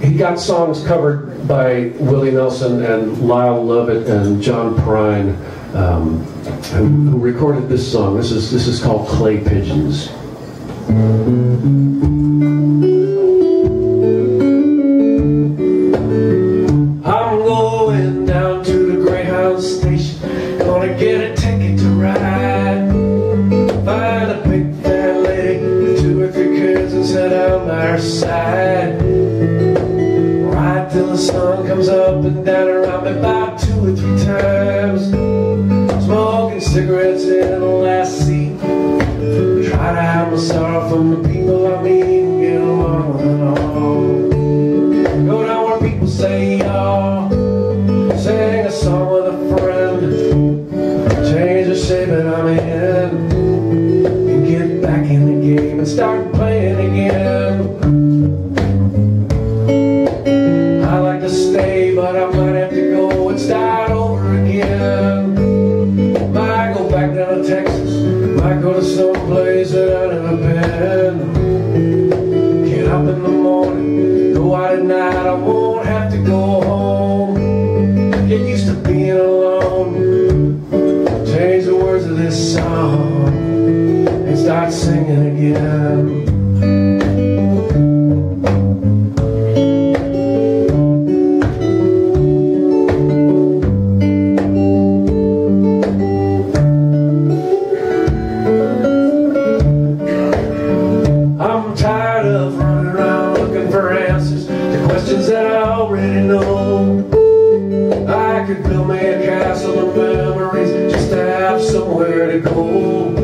he got songs covered by Willie Nelson and Lyle Lovett and John Prine, um, who, who recorded this song. This is this is called Clay Pigeons. The sun comes up and down around me about two or three times. Smoking cigarettes in the last seat. Try to hide my sorrow from the people I meet and get along with it all. Go down where people say y'all. Sing a song with a friend. Change the shape that I'm in. And get back in the game and start playing start singing again. I'm tired of running around looking for answers to questions that I already know. I could build me a castle of memories just to have somewhere to go.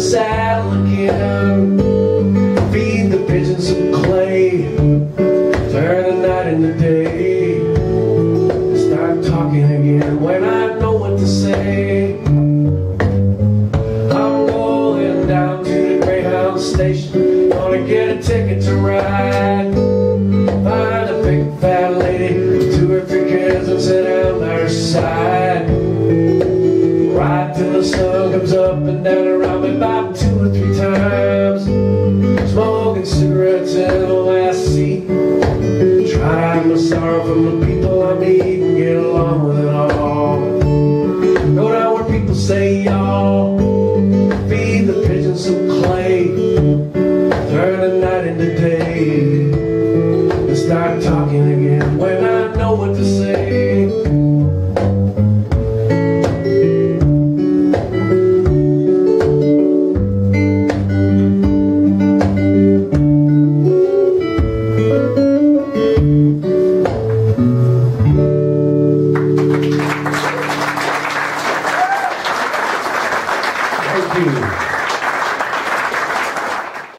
Saddle again. Feed the pigeons some clay, turn the night into day. Start talking again when I know what to say. I'm rolling down to the Greyhound station. Gonna get a ticket to ride. Find a big fat lady two or three kids and sit down by her side. The sun comes up and down around me about two or three times. Smoking cigarettes in the last seat. Try to hide my sorrow from the people I meet and get along with it all. Thank you.